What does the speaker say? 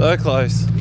So close.